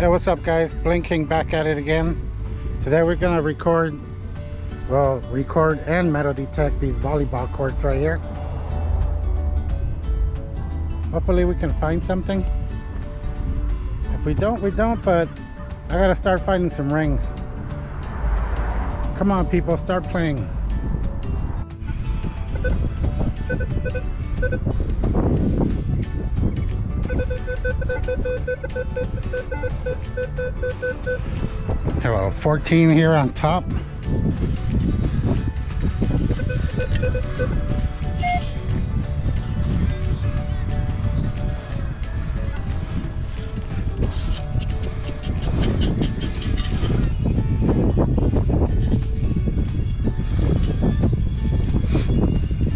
Hey, what's up guys? Bling King back at it again. Today we're gonna record, well, record and metal detect these volleyball courts right here. Hopefully we can find something. If we don't, we don't, but I gotta start finding some rings. Come on people, start playing. Hello, 14 here on top.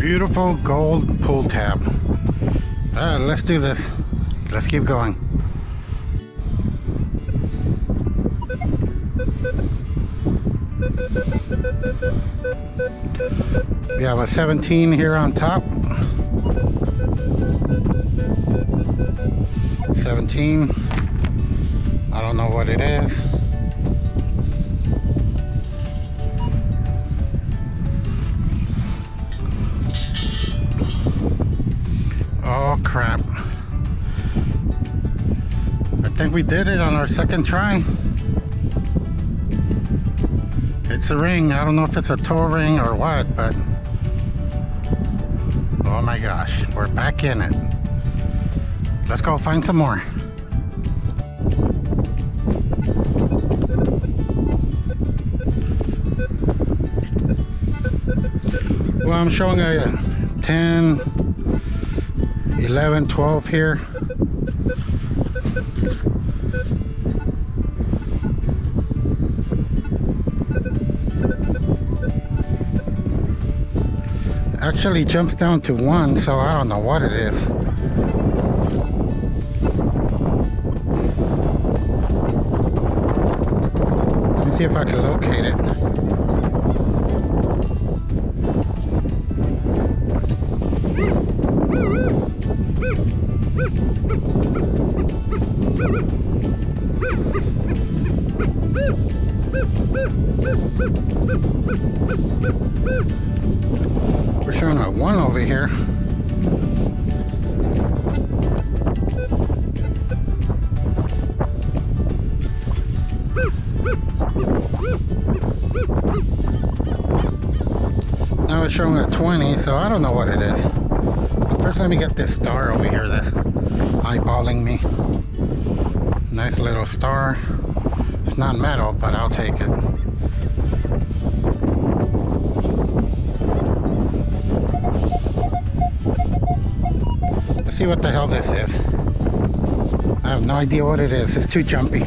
Beautiful gold pull tab. All right, let's do this. Let's keep going. We have a 17 here on top. 17. I don't know what it is. We did it on our second try. It's a ring. I don't know if it's a toe ring or what, but oh my gosh, we're back in it. Let's go find some more. Well, I'm showing a 10, 11, 12 here. Actually jumps down to one, so I don't know what it is. Let me see if I can locate it. 20, so I don't know what it is. But first let me get this star over here that's eyeballing me. Nice little star. It's not metal, but I'll take it. Let's see what the hell this is. I have no idea what it is. It's too jumpy.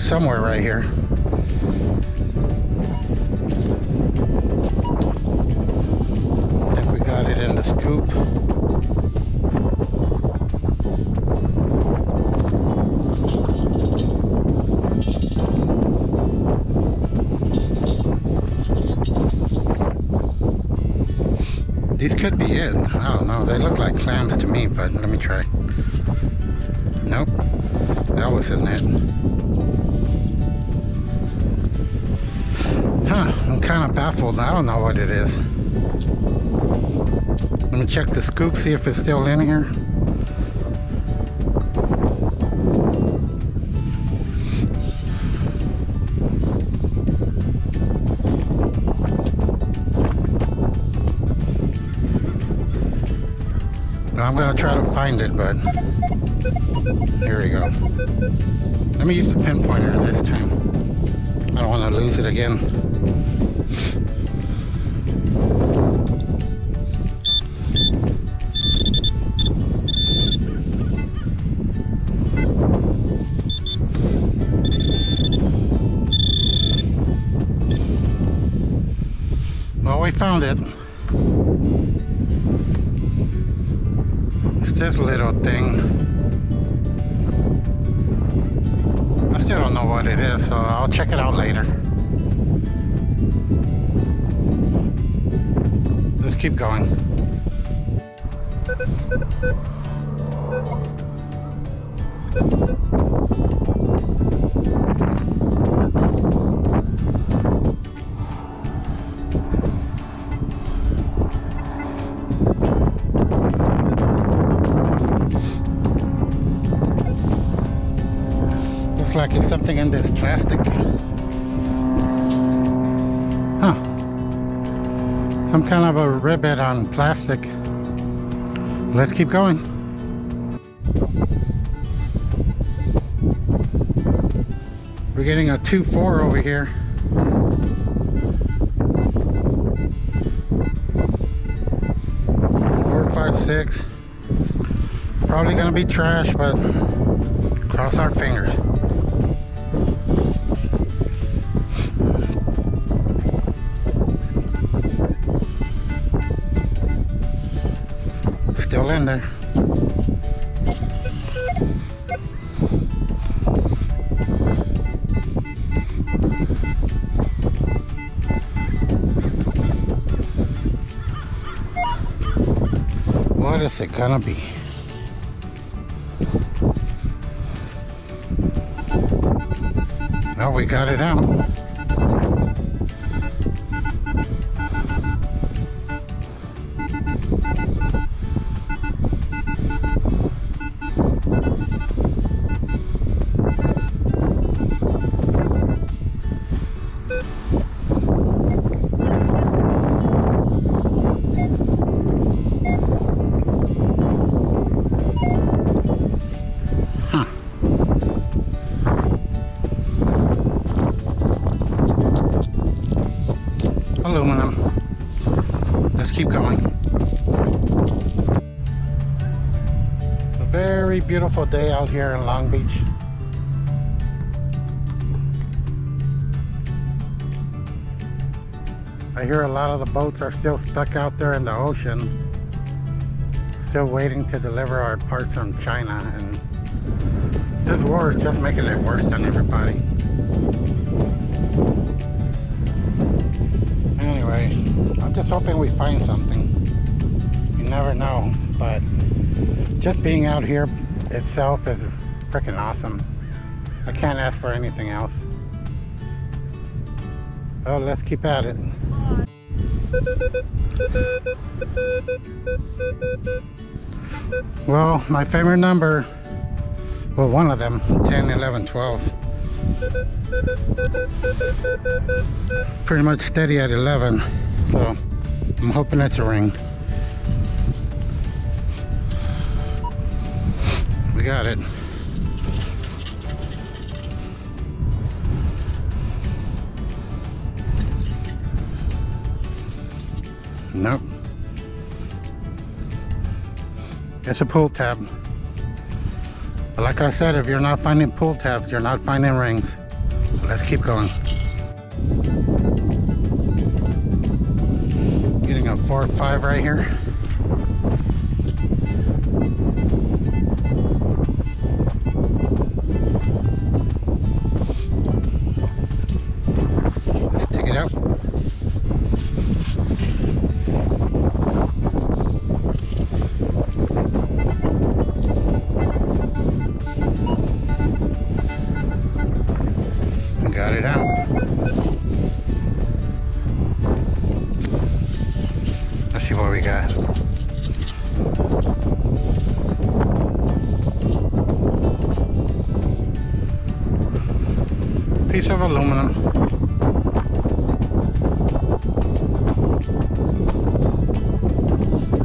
Somewhere right here. I think we got it in the scoop. These could be it. I don't know. They look like clams to me, but let me try. Nope. That wasn't it. Huh, I'm kind of baffled. I don't know what it is. Let me check the scoop, see if it's still in here. I'm gonna try to find it, but here we go. Let me use the pinpointer this time. I don't want to lose it again. Found it. this little thing. I still don't know what it is, so I'll check it out later. Let's keep going. like something in this plastic. Huh. Some kind of a ribbon on plastic. Let's keep going. We're getting a 2-4 over here. Four, five, six. Probably gonna be trash, but cross our fingers. In there. What is it gonna be? Oh, we got it out. A very beautiful day out here in Long Beach. I hear a lot of the boats are still stuck out there in the ocean, still waiting to deliver our parts from China and this war is just making it worse on everybody. Anyway, I'm just hoping we find something. You never know, but just being out here itself is freaking awesome. I can't ask for anything else. Oh, let's keep at it. Well, my favorite number well one of them 10 11 12 pretty much steady at 11 so i'm hoping it's a ring got it nope it's a pull tab but like I said, if you're not finding pull tabs, you're not finding rings. Let's keep going. Getting a 4 or 5 right here. Of aluminum.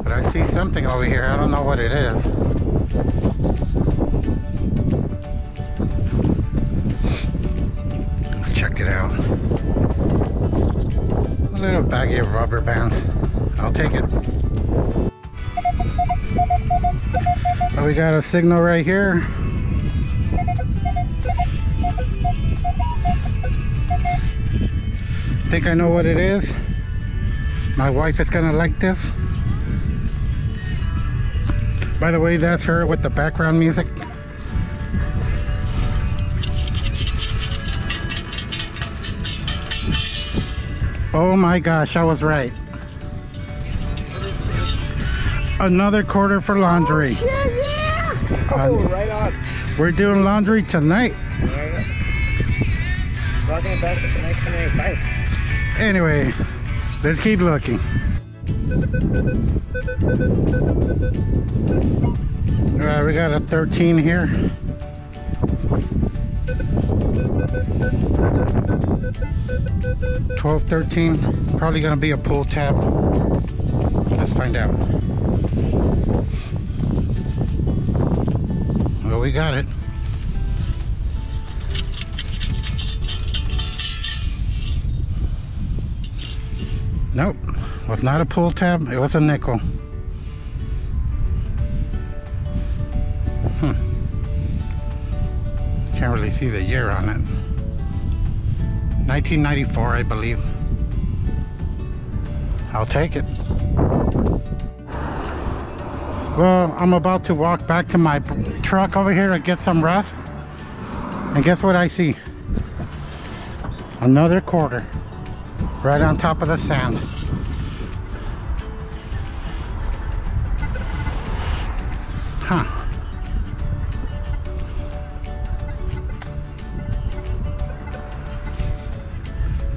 But I see something over here. I don't know what it is. Let's check it out. A little baggie of rubber bands. I'll take it. Oh, we got a signal right here. Think I know what it is. My wife is gonna like this. By the way, that's her with the background music. Oh my gosh, I was right. Another quarter for laundry. Yeah, yeah. Uh, Oh, right on. We're doing laundry tonight. Right on. Talking about the next tonight. Bye. Anyway, let's keep looking. All right, we got a 13 here. Twelve, thirteen, probably gonna be a pull tab. Let's find out. Well, we got it. Nope, was not a pull tab. It was a nickel. Hmm. Can't really see the year on it. 1994, I believe. I'll take it. Well, I'm about to walk back to my truck over here to get some rest. And guess what I see? Another quarter right on top of the sand. Huh.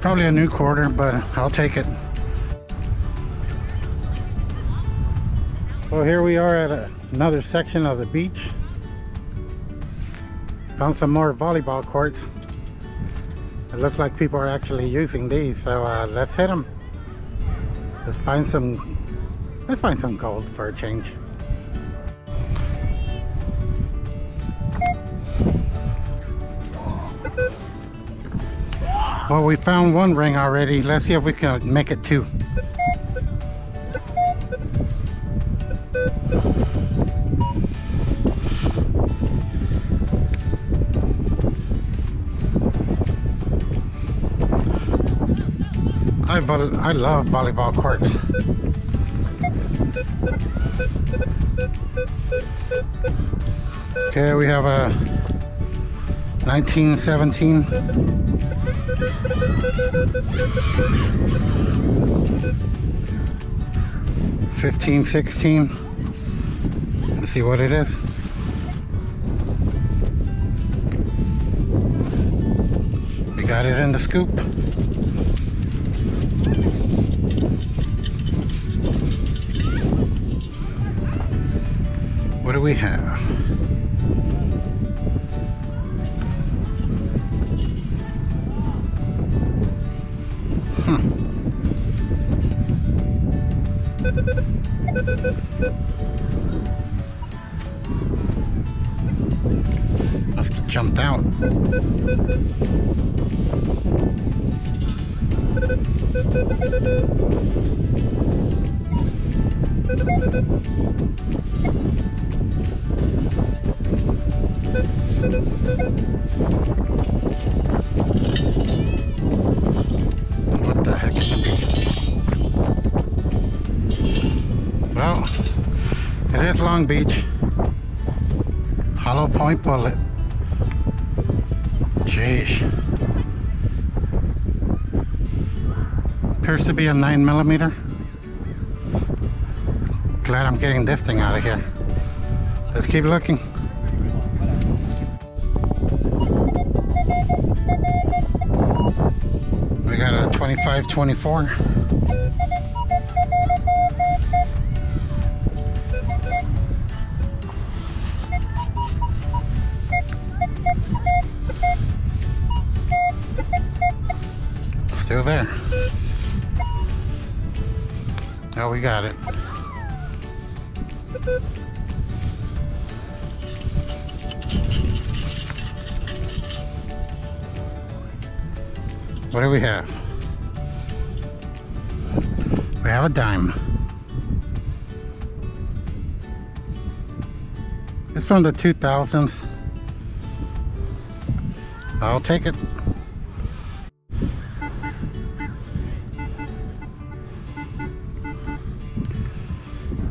Probably a new quarter, but I'll take it. Well, here we are at a, another section of the beach. Found some more volleyball courts. It looks like people are actually using these, so uh, let's hit them. Let's find some. Let's find some gold for a change. Well, we found one ring already. Let's see if we can make it two. I, I love volleyball courts. Okay, we have a 1917. Fifteen, sixteen. Let's see what it is. We got it in the scoop. What do we have? Hmm. Must have jumped out. What the heck? Well, it is Long Beach. Hollow Point Bullet. Jeez. Appears to be a 9 millimeter. Glad I'm getting this thing out of here. Let's keep looking. 24. Still there. Oh, we got it. What do we have? We have a dime. It's from the 2000s. I'll take it.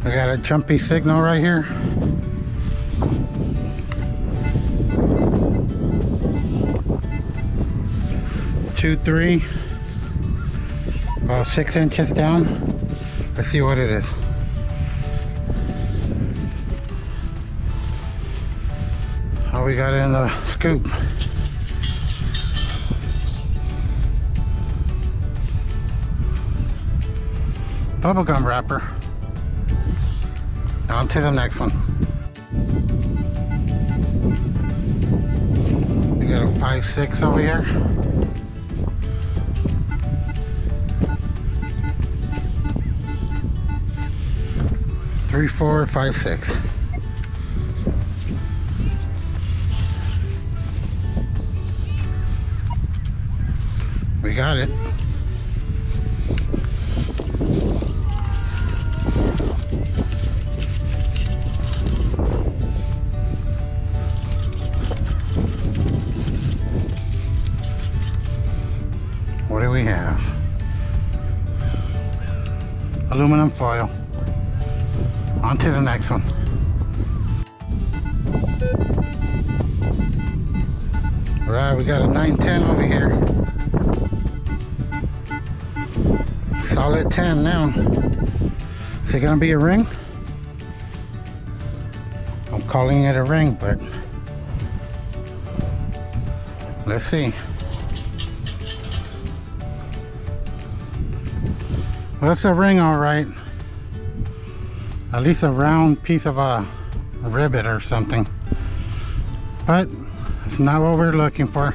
We got a jumpy signal right here. Two, three, about six inches down. Let's see what it is. Oh, we got it in the scoop. Bubblegum wrapper. On to the next one. We got a five six over here. Three, four, five, six. We got it. What do we have? Aluminum foil. On to the next one. All right, we got a 910 over here. Solid 10 now. Is it gonna be a ring? I'm calling it a ring, but let's see. Well, a ring, all right. At least a round piece of a ribbit or something. But it's not what we're looking for.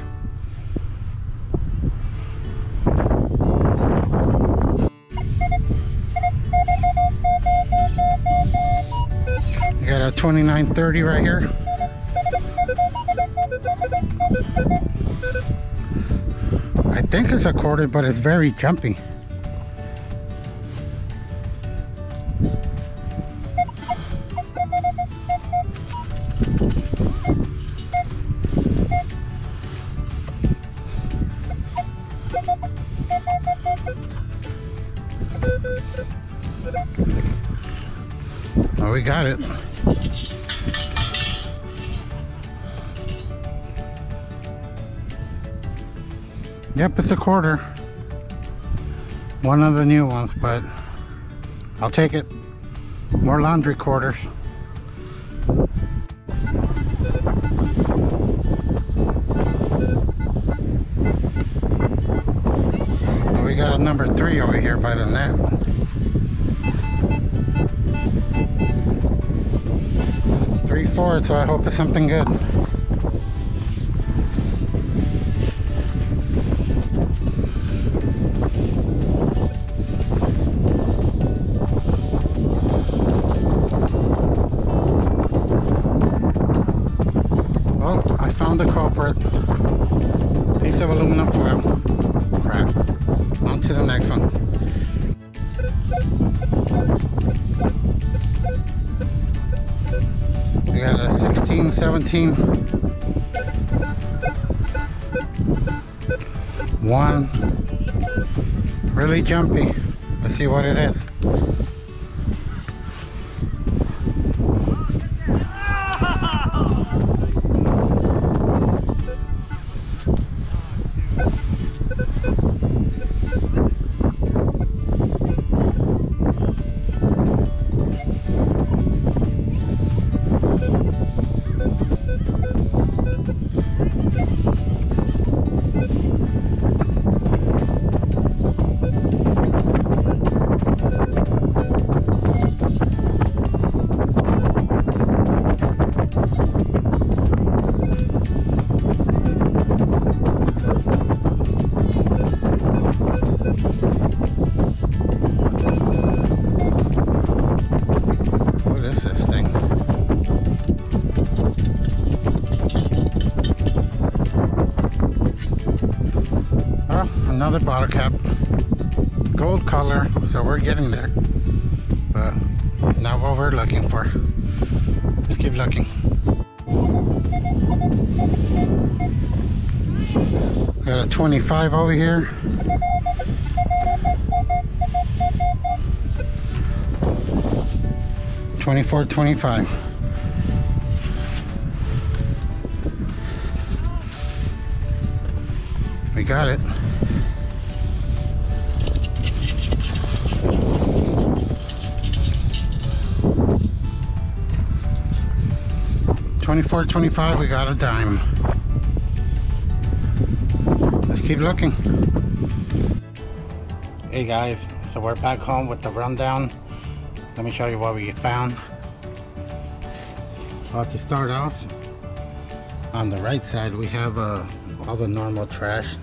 You got a 2930 right here. I think it's a quarter, but it's very jumpy. Got it. Yep, it's a quarter. One of the new ones, but I'll take it. More laundry quarters. We got a number three over here by the net. Four, so I hope it's something good. Got a 16, 17. One. Really jumpy. Let's see what it is. 35 over here. Twenty-four, twenty-five. We got it. Twenty-four, twenty-five. We got a dime. Keep looking. Hey guys, so we're back home with the rundown. Let me show you what we found. Well, to start off, on the right side we have uh, all the normal trash.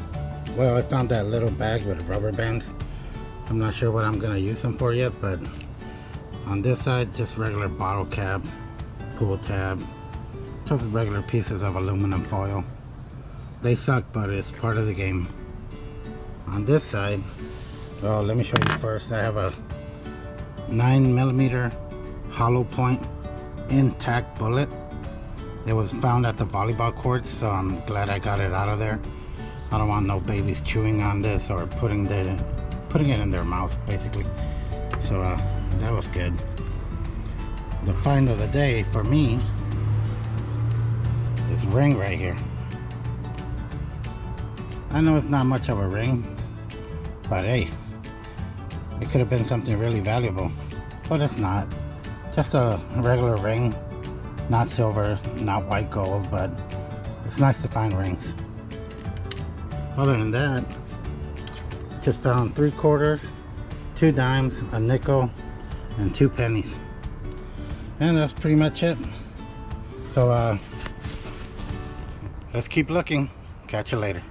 Well, I found that little bag with rubber bands. I'm not sure what I'm gonna use them for yet, but on this side, just regular bottle caps, pull tab, just regular pieces of aluminum foil. They suck, but it's part of the game. On this side, well, let me show you first. I have a 9 millimeter hollow point intact bullet. It was found at the volleyball court, so I'm glad I got it out of there. I don't want no babies chewing on this or putting the putting it in their mouth, basically. So uh, that was good. The find of the day for me this ring right here. I know it's not much of a ring, but hey, it could have been something really valuable, but it's not. Just a regular ring, not silver, not white gold, but it's nice to find rings. Other than that, just found three quarters, two dimes, a nickel, and two pennies. And that's pretty much it. So uh, let's keep looking. Catch you later.